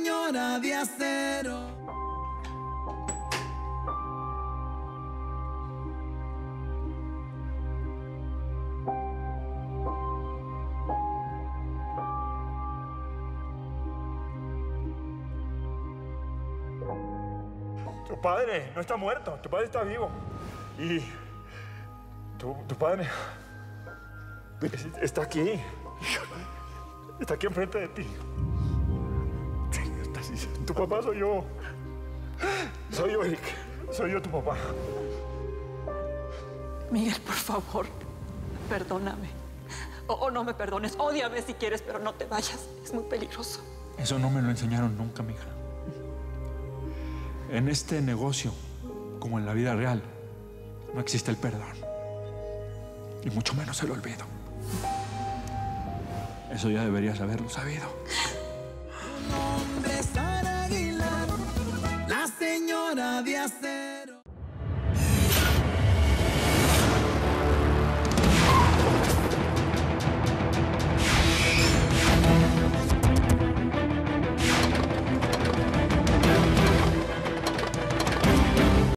señora de acero. Tu padre no está muerto, tu padre está vivo. Y tu, tu padre está aquí. Está aquí enfrente de ti. Tu papá soy yo. Soy yo, Eric. Soy yo tu papá. Miguel, por favor, perdóname. O, o no me perdones. Ódiame si quieres, pero no te vayas. Es muy peligroso. Eso no me lo enseñaron nunca, mija. En este negocio, como en la vida real, no existe el perdón. Y mucho menos el olvido. Eso ya deberías haberlo sabido. sabia ser.